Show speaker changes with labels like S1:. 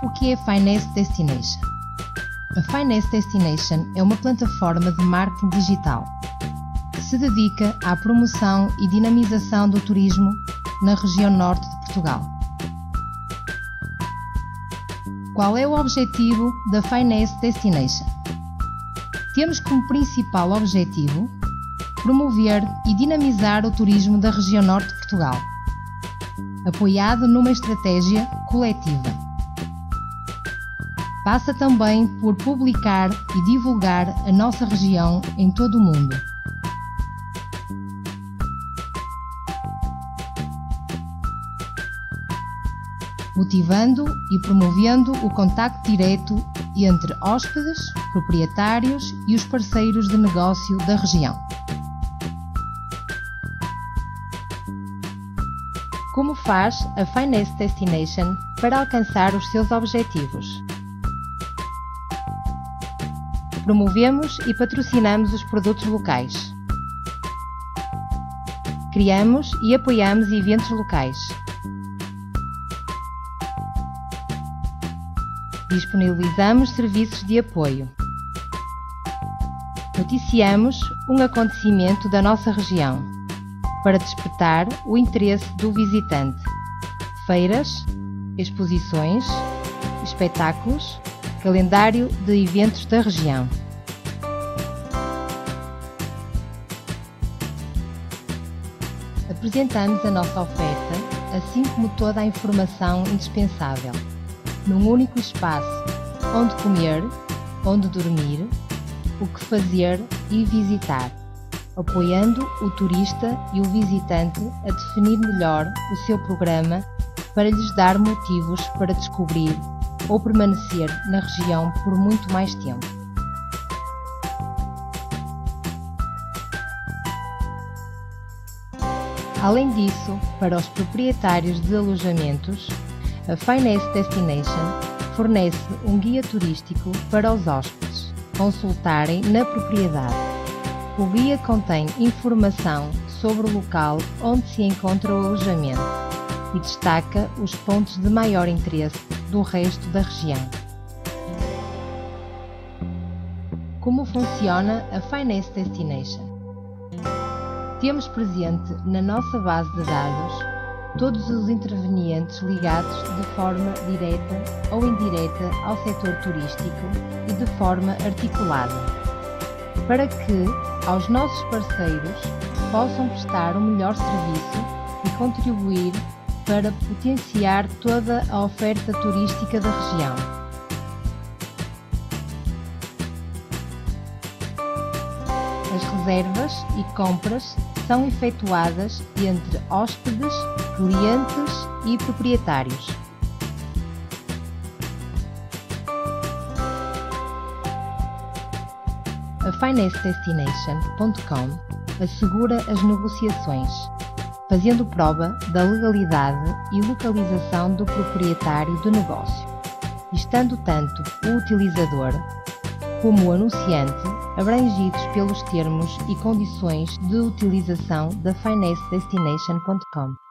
S1: O que é Finance Destination? A Finance Destination é uma plataforma de marketing digital que se dedica à promoção e dinamização do turismo na região norte de Portugal. Qual é o objetivo da Finance Destination? Temos como principal objetivo promover e dinamizar o turismo da região norte de Portugal, apoiado numa estratégia coletiva passa também por publicar e divulgar a nossa região em todo o mundo. Motivando e promovendo o contacto direto entre hóspedes, proprietários e os parceiros de negócio da região. Como faz a Finance Destination para alcançar os seus objetivos? Promovemos e patrocinamos os produtos locais. Criamos e apoiamos eventos locais. Disponibilizamos serviços de apoio. Noticiamos um acontecimento da nossa região para despertar o interesse do visitante. Feiras, exposições, espetáculos, calendário de eventos da região. Apresentamos a nossa oferta, assim como toda a informação indispensável, num único espaço onde comer, onde dormir, o que fazer e visitar, apoiando o turista e o visitante a definir melhor o seu programa para lhes dar motivos para descobrir ou permanecer na região por muito mais tempo. Além disso, para os proprietários de alojamentos, a Finance Destination fornece um guia turístico para os hóspedes consultarem na propriedade. O guia contém informação sobre o local onde se encontra o alojamento e destaca os pontos de maior interesse do resto da região. Como funciona a Finance Destination? Temos presente na nossa base de dados todos os intervenientes ligados de forma direta ou indireta ao setor turístico e de forma articulada, para que aos nossos parceiros possam prestar um melhor serviço e contribuir para potenciar toda a oferta turística da região. As reservas e compras são efetuadas entre hóspedes, clientes e proprietários. A FinanceDestination.com assegura as negociações fazendo prova da legalidade e localização do proprietário do negócio, estando tanto o utilizador como o anunciante abrangidos pelos termos e condições de utilização da FinanceDestination.com.